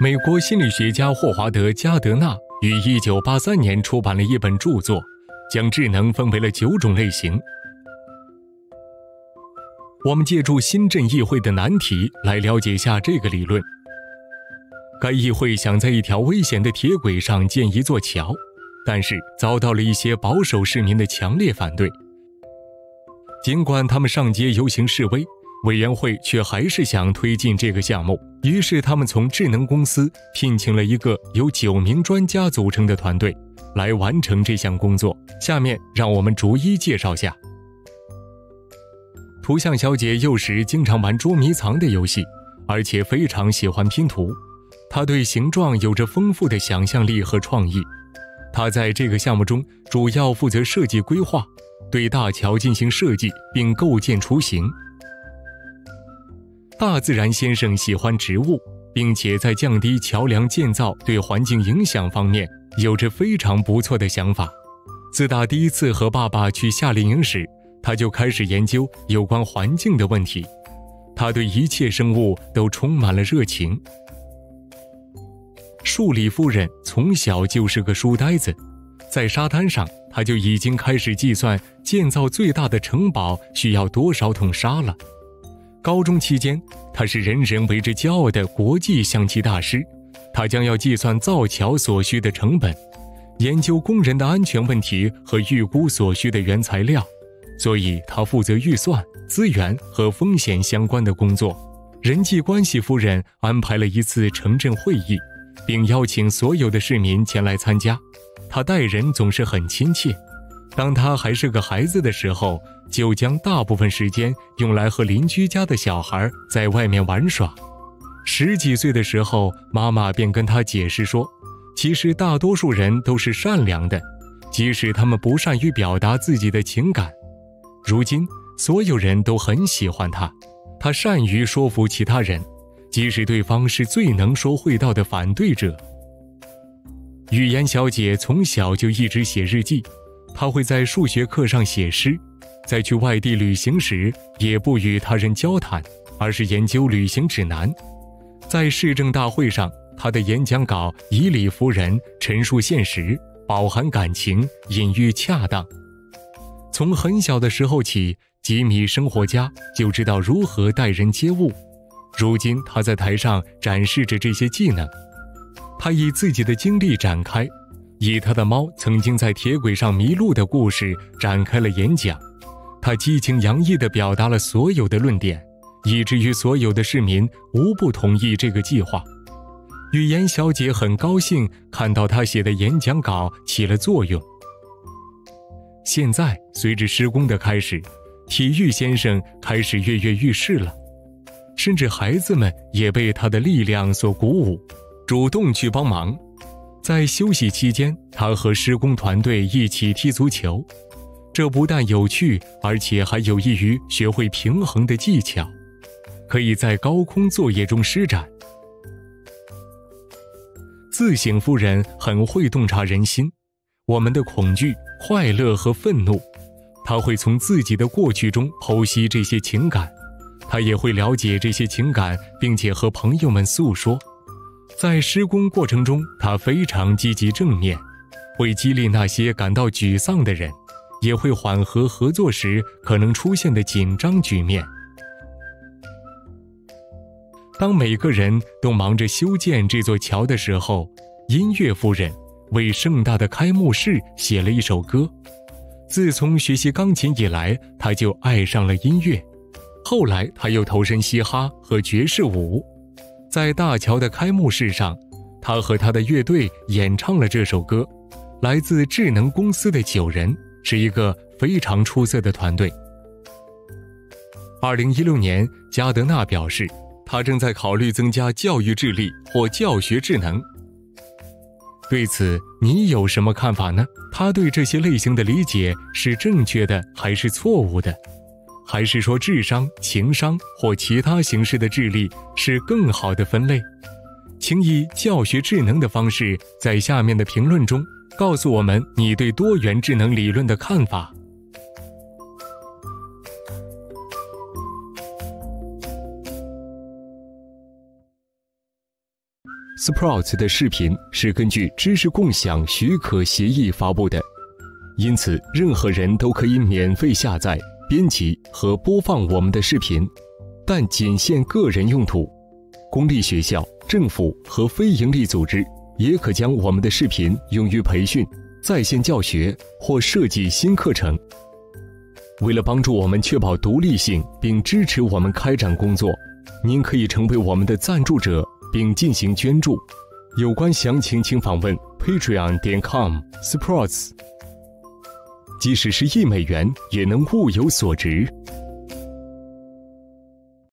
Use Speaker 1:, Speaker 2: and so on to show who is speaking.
Speaker 1: 美国心理学家霍华德·加德纳于1983年出版了一本著作，将智能分为了九种类型。我们借助新镇议会的难题来了解下这个理论。该议会想在一条危险的铁轨上建一座桥，但是遭到了一些保守市民的强烈反对。尽管他们上街游行示威。委员会却还是想推进这个项目，于是他们从智能公司聘请了一个由九名专家组成的团队来完成这项工作。下面让我们逐一介绍下。图像小姐幼时经常玩捉迷藏的游戏，而且非常喜欢拼图。她对形状有着丰富的想象力和创意。她在这个项目中主要负责设计规划，对大桥进行设计并构建雏形。大自然先生喜欢植物，并且在降低桥梁建造对环境影响方面有着非常不错的想法。自打第一次和爸爸去夏令营时，他就开始研究有关环境的问题。他对一切生物都充满了热情。树里夫人从小就是个书呆子，在沙滩上，他就已经开始计算建造最大的城堡需要多少桶沙了。高中期间，他是人人为之骄傲的国际象棋大师。他将要计算造桥所需的成本，研究工人的安全问题和预估所需的原材料，所以他负责预算、资源和风险相关的工作。人际关系夫人安排了一次城镇会议，并邀请所有的市民前来参加。他待人总是很亲切。当他还是个孩子的时候，就将大部分时间用来和邻居家的小孩在外面玩耍。十几岁的时候，妈妈便跟他解释说，其实大多数人都是善良的，即使他们不善于表达自己的情感。如今，所有人都很喜欢他，他善于说服其他人，即使对方是最能说会道的反对者。语言小姐从小就一直写日记。他会在数学课上写诗，在去外地旅行时也不与他人交谈，而是研究旅行指南。在市政大会上，他的演讲稿以理服人，陈述现实，饱含感情，隐喻恰当。从很小的时候起，吉米生活家就知道如何待人接物。如今他在台上展示着这些技能，他以自己的经历展开。以他的猫曾经在铁轨上迷路的故事展开了演讲，他激情洋溢地表达了所有的论点，以至于所有的市民无不同意这个计划。语言小姐很高兴看到他写的演讲稿起了作用。现在，随着施工的开始，体育先生开始跃跃欲试了，甚至孩子们也被他的力量所鼓舞，主动去帮忙。在休息期间，他和施工团队一起踢足球，这不但有趣，而且还有益于学会平衡的技巧，可以在高空作业中施展。自省夫人很会洞察人心，我们的恐惧、快乐和愤怒，他会从自己的过去中剖析这些情感，他也会了解这些情感，并且和朋友们诉说。在施工过程中，他非常积极正面，会激励那些感到沮丧的人，也会缓和合作时可能出现的紧张局面。当每个人都忙着修建这座桥的时候，音乐夫人为盛大的开幕式写了一首歌。自从学习钢琴以来，他就爱上了音乐，后来他又投身嘻哈和爵士舞。在大桥的开幕式上，他和他的乐队演唱了这首歌。来自智能公司的九人是一个非常出色的团队。二零一六年，加德纳表示，他正在考虑增加教育智力或教学智能。对此，你有什么看法呢？他对这些类型的理解是正确的还是错误的？还是说智商、情商或其他形式的智力是更好的分类？请以教学智能的方式在下面的评论中告诉我们你对多元智能理论的看法。Sprouts 的视频是根据知识共享许可协议发布的，因此任何人都可以免费下载、编辑和播放我们的视频，但仅限个人用途。公立学校、政府和非营利组织也可将我们的视频用于培训、在线教学或设计新课程。为了帮助我们确保独立性并支持我们开展工作，您可以成为我们的赞助者。并进行捐助，有关详情请访问 patreon 点 com sports。即使是一美元，也能物有所值。